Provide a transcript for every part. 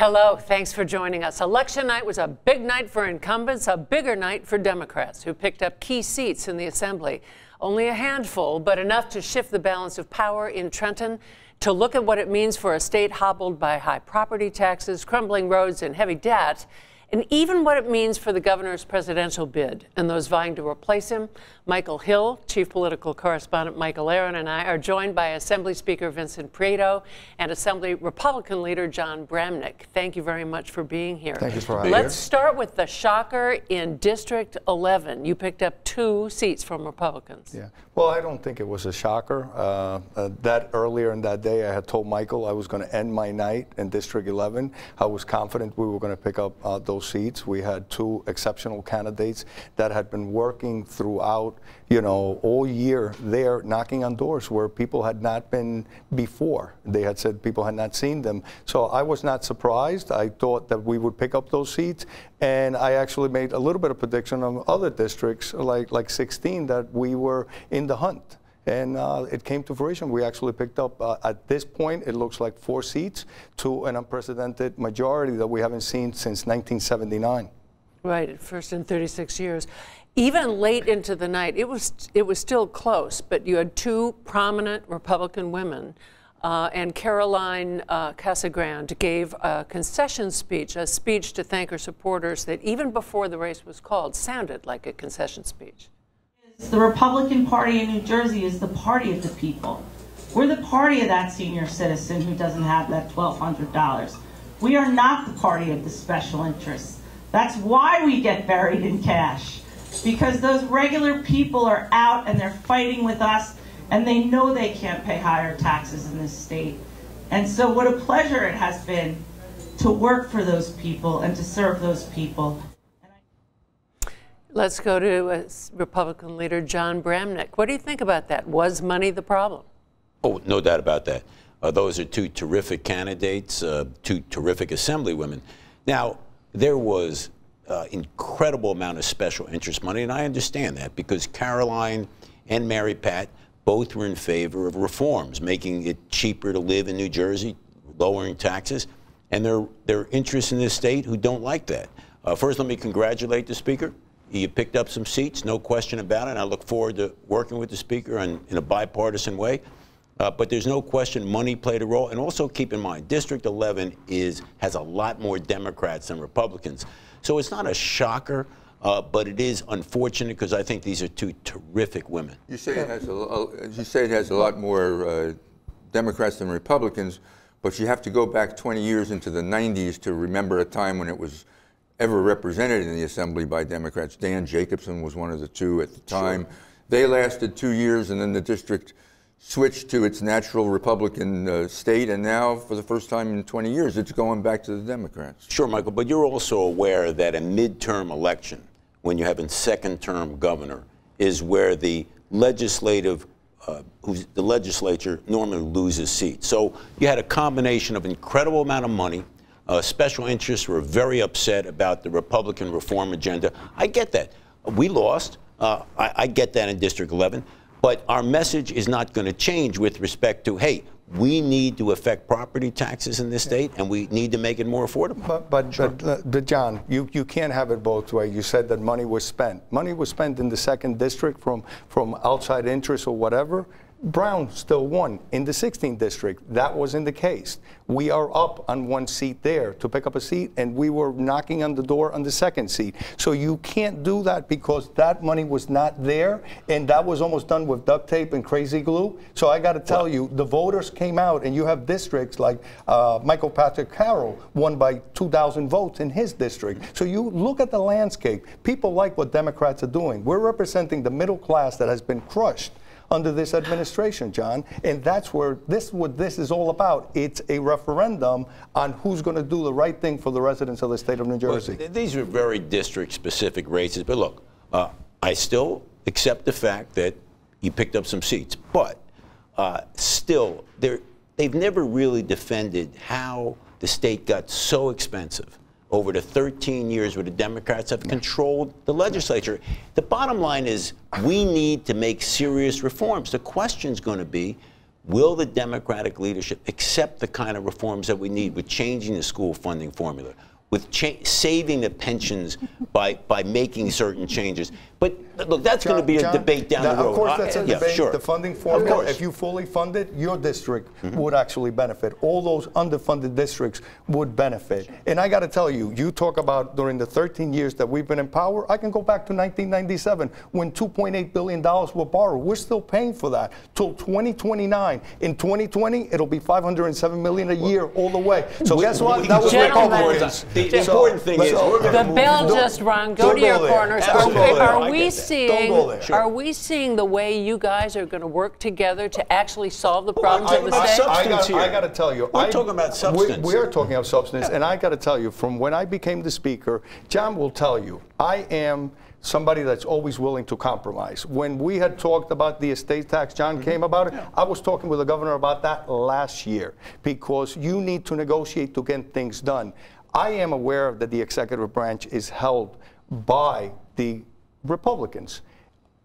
Hello, thanks for joining us. Election night was a big night for incumbents, a bigger night for Democrats who picked up key seats in the Assembly. Only a handful, but enough to shift the balance of power in Trenton, to look at what it means for a state hobbled by high property taxes, crumbling roads, and heavy debt and even what it means for the governor's presidential bid and those vying to replace him. Michael Hill, chief political correspondent Michael Aron, and I are joined by Assembly Speaker Vincent Prieto and Assembly Republican leader Jon Bramnick. Thank you very much for being here. Thank you for having Let's start with the shocker in District 11. You picked up two seats from Republicans. Yeah. Well, I don't think it was a shocker. Uh, uh, that earlier in that day, I had told Michael I was going to end my night in District 11. I was confident we were going to pick up uh, those those seats. We had two exceptional candidates that had been working throughout, you know, all year there knocking on doors where people had not been before. They had said people had not seen them. So I was not surprised. I thought that we would pick up those seats. And I actually made a little bit of prediction on other districts, like, like 16, that we were in the hunt and uh, it came to fruition. We actually picked up, uh, at this point, it looks like four seats to an unprecedented majority that we haven't seen since 1979. Right, first in 36 years. Even late into the night, it was it was still close, but you had two prominent Republican women. Uh, and Caroline uh, Casagrande gave a concession speech, a speech to thank her supporters that even before the race was called sounded like a concession speech. The Republican Party in New Jersey is the party of the people. We're the party of that senior citizen who doesn't have that $1,200. We are not the party of the special interests. That's why we get buried in cash. Because those regular people are out and they're fighting with us and they know they can't pay higher taxes in this state. And so what a pleasure it has been to work for those people and to serve those people. Let's go to uh, Republican leader Jon Bramnick. What do you think about that? Was money the problem? Oh, no doubt about that. Uh, those are two terrific candidates, uh, two terrific assemblywomen. Now, there was uh, incredible amount of special interest money, and I understand that because Caroline and Mary Pat both were in favor of reforms, making it cheaper to live in New Jersey, lowering taxes, and there, there are interests in this state who don't like that. Uh, first, let me congratulate the Speaker. You picked up some seats, no question about it. And I look forward to working with the Speaker in, in a bipartisan way. Uh, but there's no question money played a role. And also keep in mind, District 11 is has a lot more Democrats than Republicans. So it's not a shocker, uh, but it is unfortunate because I think these are two terrific women. You say it has a, you say it has a lot more uh, Democrats than Republicans, but you have to go back 20 years into the 90s to remember a time when it was ever represented in the assembly by Democrats. Dan Jacobson was one of the two at the time. Sure. They lasted two years, and then the district switched to its natural Republican uh, state, and now, for the first time in 20 years, it's going back to the Democrats. Sure, Michael, but you're also aware that a midterm election, when you have a second-term governor, is where the legislative uh, the legislature normally loses seats. So you had a combination of incredible amount of money, uh, special interests were very upset about the Republican reform agenda. I get that. We lost. Uh, I, I get that in District 11. But our message is not going to change with respect to, hey, we need to affect property taxes in this state, and we need to make it more affordable. But, but, sure. but, uh, but, Jon, you, you can't have it both ways. You said that money was spent. Money was spent in the second district from, from outside interests or whatever, Brown still won in the 16th district. That wasn't the case. We are up on one seat there to pick up a seat, and we were knocking on the door on the second seat. So you can't do that because that money was not there, and that was almost done with duct tape and crazy glue. So I got to tell you, the voters came out, and you have districts like uh, Michael Patrick Carroll won by 2,000 votes in his district. So you look at the landscape. People like what Democrats are doing. We're representing the middle class that has been crushed under this administration, Jon. And that's where this what this is all about. It's a referendum on who's going to do the right thing for the residents of the state of New Jersey. Well, these are very district-specific races. But look, uh, I still accept the fact that you picked up some seats, but uh, still, they've never really defended how the state got so expensive over the 13 years where the Democrats have controlled the legislature. The bottom line is we need to make serious reforms. The question is going to be, Will the Democratic leadership accept the kind of reforms that we need with changing the school funding formula, with saving the pensions by, by making certain changes? But look, that's going to be a Jon, debate down the road. Of course, that's a yeah, debate. Sure. The funding formula, if you fully fund it, your district mm-hmm. would actually benefit. All those underfunded districts would benefit. And I got to tell you, you talk about during the 13 years that we've been in power, I can go back to 1997 when $2.8 billion were borrowed. We're still paying for that till 2029. In 2020, it'll be 507 million a year all the way. So we, guess what? We, that was Republicans. The, the so, important thing is, the bill just run. Go to your corners. Are, are we seeing? Are we seeing the way you guys are going to work together to actually solve the problems well, of the state? I, got, I got to tell you, we're I, talking about substance. We, we are talking about substance, yeah. and I got to tell you, from when I became the speaker, Jon will tell you, I am somebody that's always willing to compromise. When we had talked about the estate tax, Jon mm-hmm. came about it. Yeah. I was talking with the governor about that last year because you need to negotiate to get things done. I am aware that the executive branch is held by the Republicans.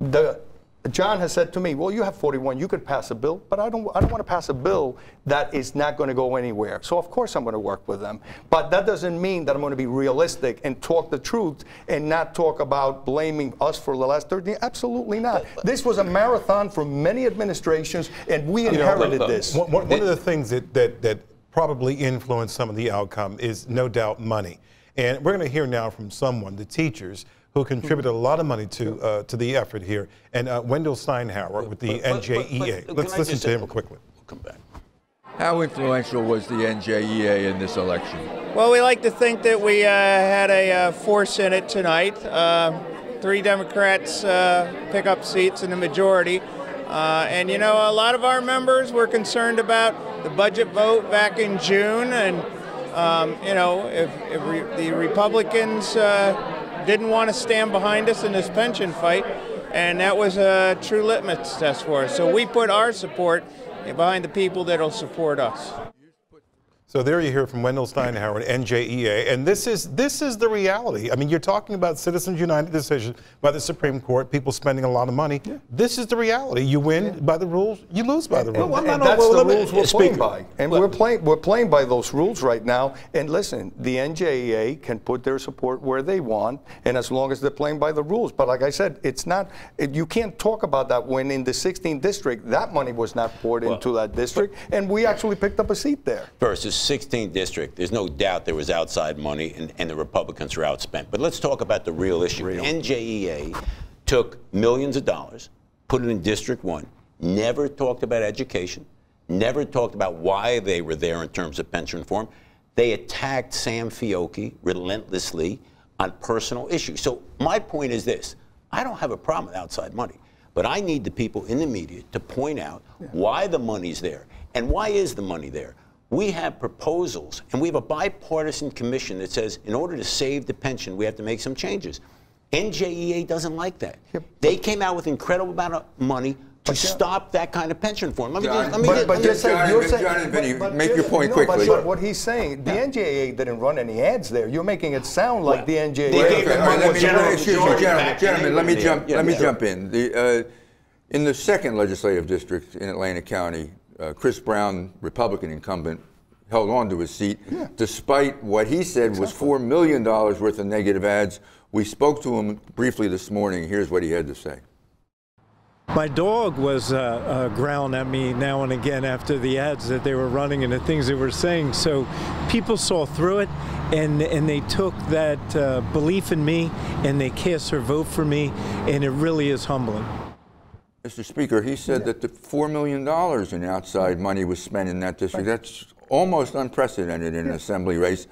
The, Jon has said to me, well, you have 41, you could pass a bill, but I don't, I don't want to pass a bill that is not going to go anywhere. So of course I'm going to work with them. But that doesn't mean that I'm going to be realistic and talk the truth and not talk about blaming us for the last 13 years. Absolutely not. This was a marathon for many administrations, and we inherited know, this. One, one, one of the things that, that, that probably influenced some of the outcome is no doubt money. And we're going to hear now from someone, the teachers, who contributed a lot of money to uh, to the effort here, and uh, Wendell Steinhauer with the but, NJEA. But, but, Let's listen to him quickly. We'll come back. How influential was the NJEA in this election? Well, we like to think that we uh, had a uh, force in it tonight. Uh, three Democrats uh, pick up seats in the majority. and, you know, a lot of our members were concerned about the budget vote back in June. And, um, you know, if, if re the Republicans didn't want to stand behind us in this pension fight, and that was a true litmus test for us. So we put our support behind the people that will support us. So there you hear from Wendell Steinhauer at NJEA, and this is this is the reality. I mean, you're talking about Citizens United decision by the Supreme Court, people spending a lot of money. Yeah. This is the reality. You win yeah. by the rules, you lose by the rules. And, and that's well, the rules we're playing by, and we're playing we're playing by those rules right now. And listen, the NJEA can put their support where they want, and as long as they're playing by the rules. But like I said, it's not. It, you can't talk about that when in the 16th district that money was not poured well, into that district, and we actually picked up a seat there. Versus 16th district, there's no doubt there was outside money and, and the Republicans were outspent. But let's talk about the real issue. Real. NJEA took millions of dollars, put it in District 1, never talked about education, never talked about why they were there in terms of pension reform. They attacked Sam Fiocchi relentlessly on personal issues. So my point is this I don't have a problem with outside money. But I need the people in the media to point out yeah. why the money's there. And why is the money there? We have proposals, and we have a bipartisan commission that says in order to save the pension, we have to make some changes. NJEA doesn't like that. Yep. They came out with incredible amount of money to stop that kind of pension reform. Let me Jon, just, let me but, just, but just Jon, you're saying, Jon but, but, make your point no, quickly. But, what he's saying, the yeah. NJEA didn't run any ads there. You're making it sound like well, the NJEA. Okay, let me, gentlemen, gentlemen, let me jump. Yeah, let me yeah. jump in. The, uh, in the second legislative district in Atlantic County, uh, Chris Brown, Republican incumbent, held on to his seat, yeah. despite what he said exactly. was $4 million worth of negative ads. We spoke to him briefly this morning. Here's what he had to say. My dog was uh, uh, growling at me now and again after the ads that they were running and the things they were saying. So people saw through it and, and they took that uh, belief in me and they cast their vote for me, and it really is humbling. Mr. Speaker, he said that the $4 million in outside money was spent in that district. That's almost unprecedented in an assembly race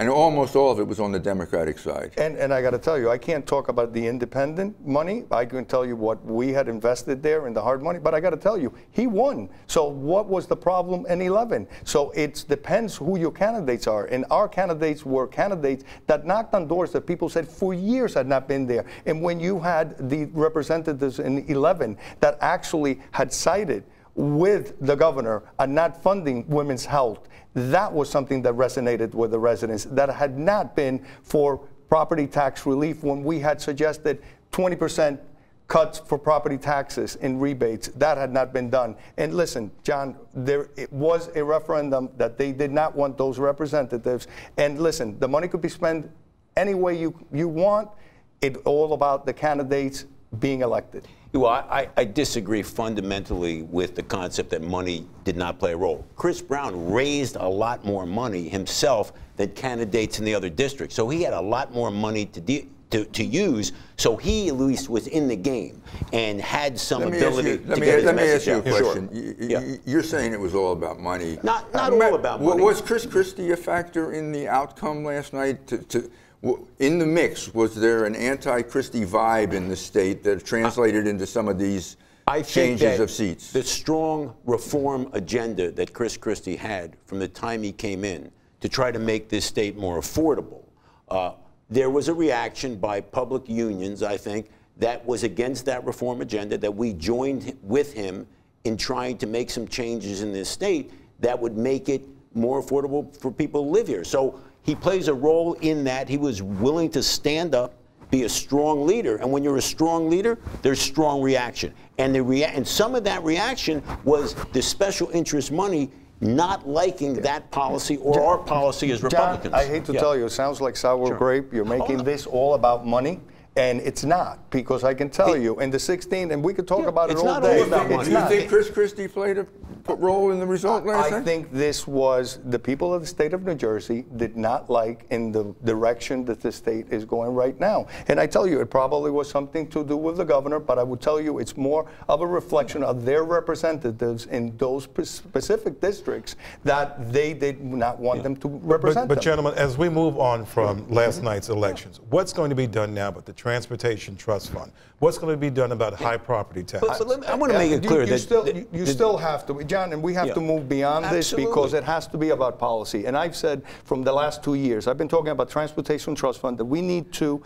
and almost all of it was on the Democratic side. And, and I got to tell you, I can't talk about the independent money. I can tell you what we had invested there in the hard money, but I got to tell you, he won. So what was the problem in 11? So it depends who your candidates are. And our candidates were candidates that knocked on doors that people said for years had not been there. And when you had the representatives in 11 that actually had cited with the governor and not funding women's health. That was something that resonated with the residents. That had not been for property tax relief when we had suggested 20% cuts for property taxes and rebates. That had not been done. And listen, Jon, there was a referendum that they did not want those representatives. And listen, the money could be spent any way you, you want. It's all about the candidates being elected. Well, I, I disagree fundamentally with the concept that money did not play a role. Chris Brown raised a lot more money himself than candidates in the other districts. So he had a lot more money to, de- to, to use. So he at least was in the game and had some Let me ask ability you, to let me, get his let me ask you a question. Sure. You- Yeah. You're saying it was all about money. Not- not Uh, all about money. Was Chris Christie a factor in the outcome last night? To, to, in the mix, was there an anti-Christie vibe in the state that translated into some of these I changes of seats? The strong reform agenda that Chris Christie had from the time he came in to try to make this state more affordable. Uh, there was a reaction by public unions, I think, that was against that reform agenda, that we joined with him in trying to make some changes in this state that would make it more affordable for people to live here. So he plays a role in that. He was willing to stand up be a strong leader. And when you're a strong leader, there's strong reaction. And the rea- and some of that reaction was the special interest money not liking that policy or our policy as Jon, Republicans. I hate to Yeah. tell you, it sounds like sour Sure. grape. You're making no. this all about money. And it's not, because I can tell It- you, in the 16, and we could talk Yeah, about it all not day. all about Do money. It's you not. think Chris Christie played a p- role in the result last I night? think this was the people of the state of New Jersey did not like in the direction that the state is going right now. And I tell you, it probably was something to do with the governor, but I would tell you it's more of a reflection of their representatives in those specific districts that they did not want them to represent But, but them. gentlemen, as we move on from mm-hmm. last night's elections, what's going to be done now with the Transportation Trust Fund? What's going to be done about high property tax? But, but let me, I want to Yeah, make it you- clear you, that still, that- you, you still have to, Jon, and we have Yeah. to move beyond this because it has to be about policy. And I've said from the last two years, I've been talking about Transportation Trust Fund that we need to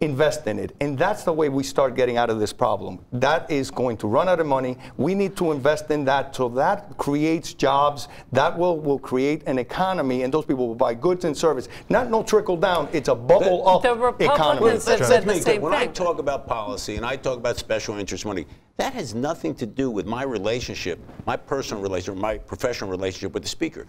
invest in it. And that's the way we start getting out of this problem. That is going to run out of money. We need to invest in that so that creates jobs. That will, will create an economy and those people will buy goods and service. Not no trickle down. It's a bubble up The economy. Republicans have Let's said the make it clear. same When I talk about policy and I talk about special interest money, that has nothing to do with my relationship, my personal relationship, my professional relationship with the speaker.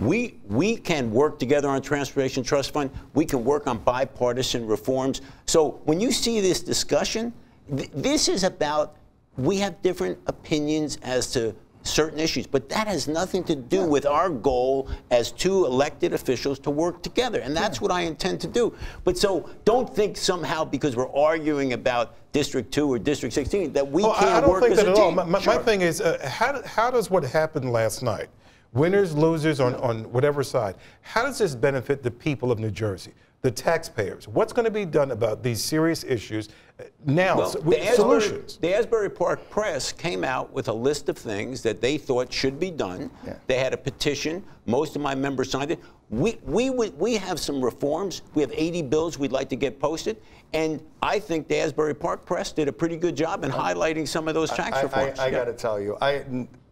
We we can work together on transportation trust fund. We can work on bipartisan reforms. So when you see this discussion, th- this is about we have different opinions as to certain issues, but that has nothing to do with our goal as two elected officials to work together. And that's what I intend to do. But so don't think somehow because we're arguing about District 2 or District 16 that we Oh, can't I, I don't think that at all. My, my, my thing is, uh, how, how does what happened last night, winners, losers on, on whatever side, how does this benefit the people of New Jersey, the taxpayers? What's going to be done about these serious issues uh, now? Well, so- the, with Asbury, solutions. the Asbury Park Press came out with a list of things that they thought should be done. They had a petition. Most of my members signed it. We, we, would- we have some reforms. We have 80 bills we'd like to get posted. And I think the Asbury Park Press did a pretty good job in highlighting some of those tax I, reforms. I, I Yeah. got to tell you, I,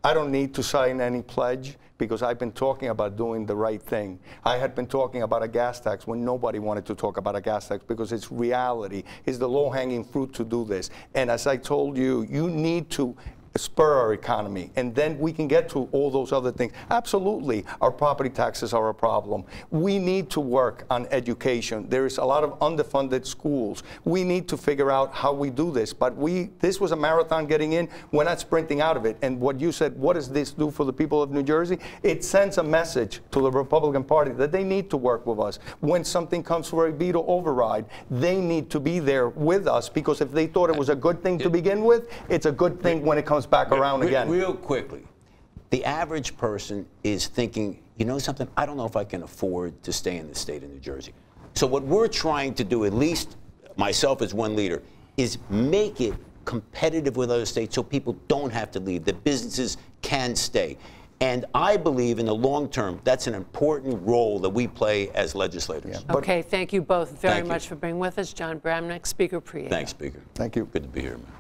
I don't need to sign any pledge because I've been talking about doing the right thing. I had been talking about a gas tax when nobody wanted to talk about a gas tax because it's reality. It's the low-hanging fruit to do this. And as I told you, you need to spur our economy, and then we can get to all those other things. Absolutely, our property taxes are a problem. We need to work on education. There is a lot of underfunded schools. We need to figure out how we do this. But we, this was a marathon getting in. We're not sprinting out of it. And what you said, what does this do for the people of New Jersey? It sends a message to the Republican Party that they need to work with us. When something comes for a veto override, they need to be there with us because if they thought it was a good thing to begin with, it's a good thing when it comes back around Re- again. Real quickly, the average person is thinking, you know something, I don't know if I can afford to stay in the state of New Jersey. So what we're trying to do, at least myself as one leader, is make it competitive with other states so people don't have to leave, that businesses can stay. And I believe in the long term, that's an important role that we play as legislators. Okay, thank you both very Thank you. much for being with us. Jon Bramnick, Speaker Prieto. Thanks, Speaker. Thank you. Good to be here, man.